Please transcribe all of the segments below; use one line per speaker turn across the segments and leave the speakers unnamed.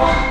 光。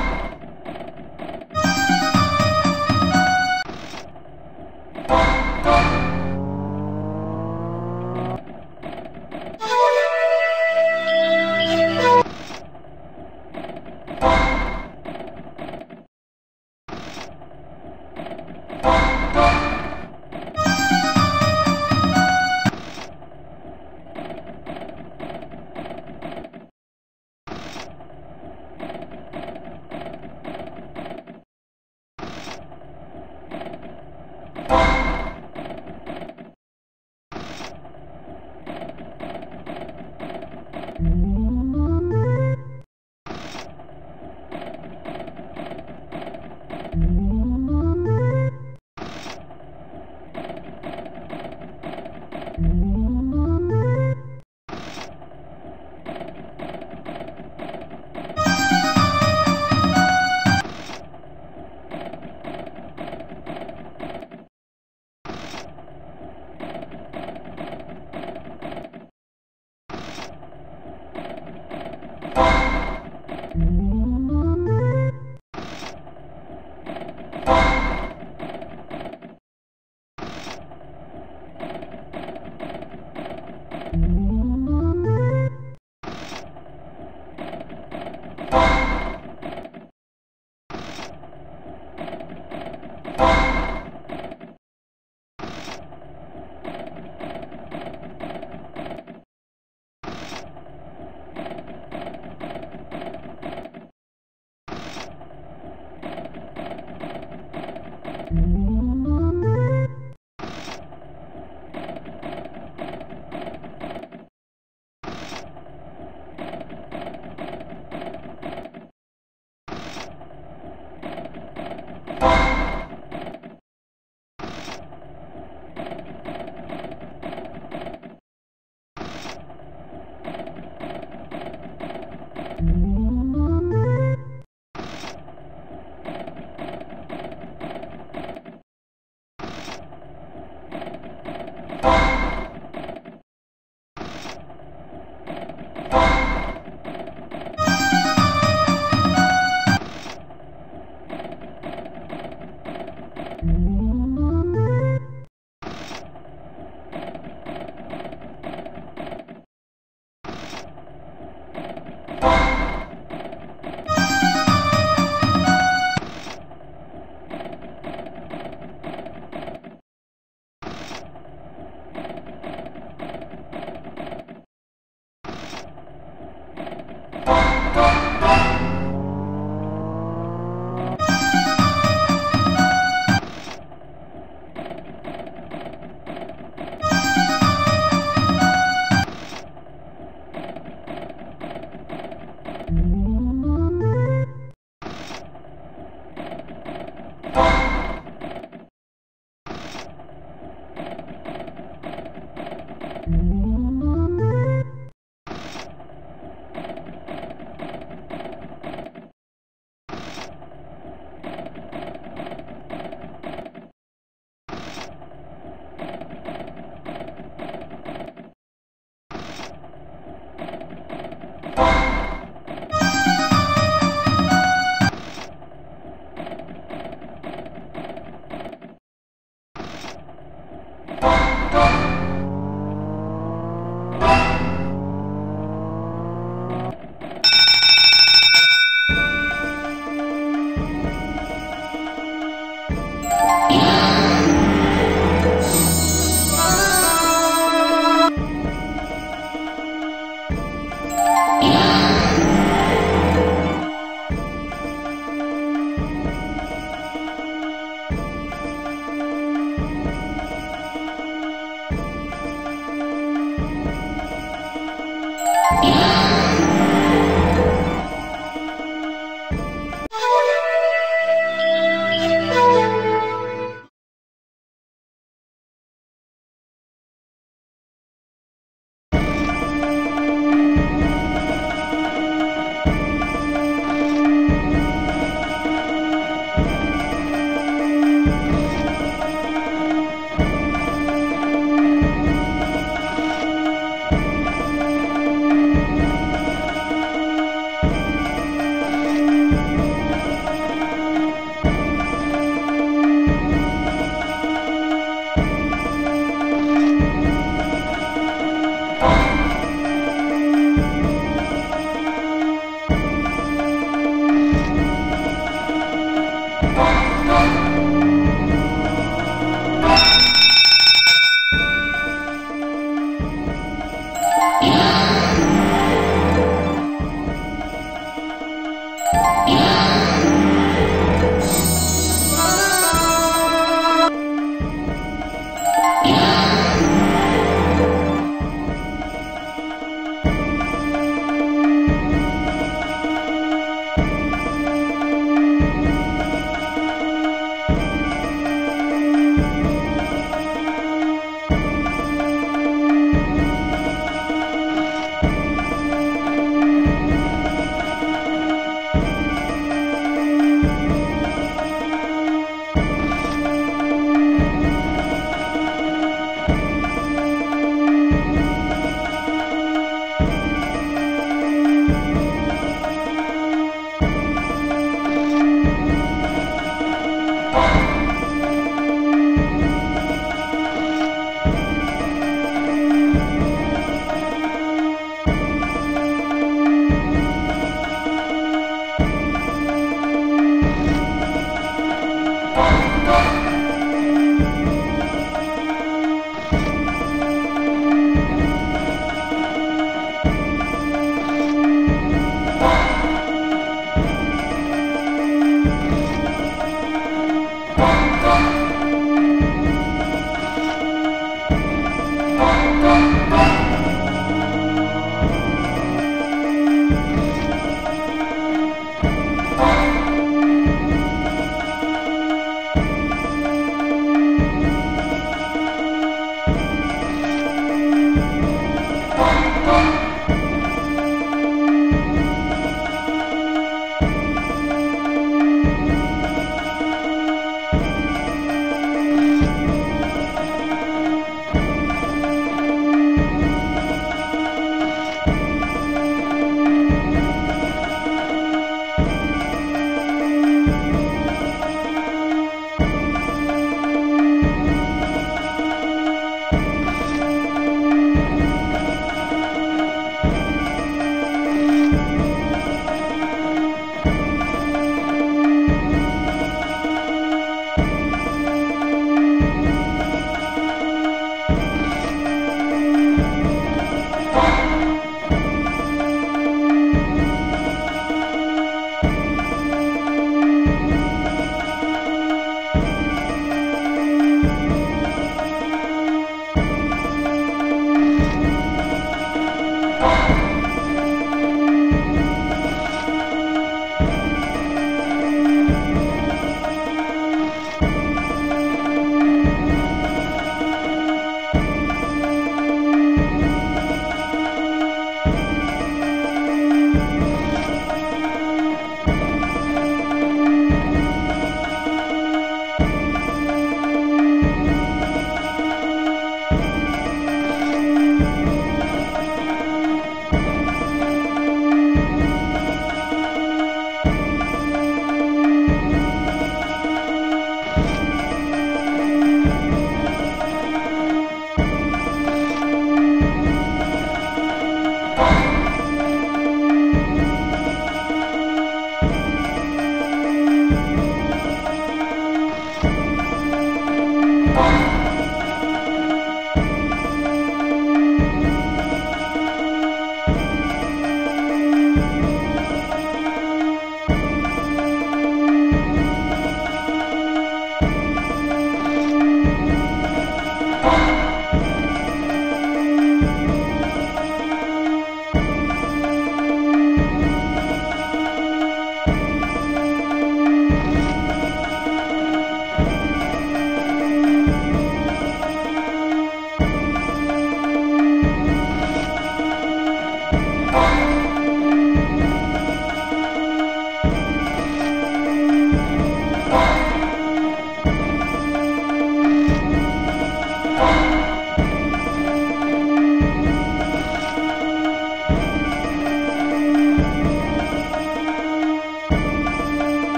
Thank you.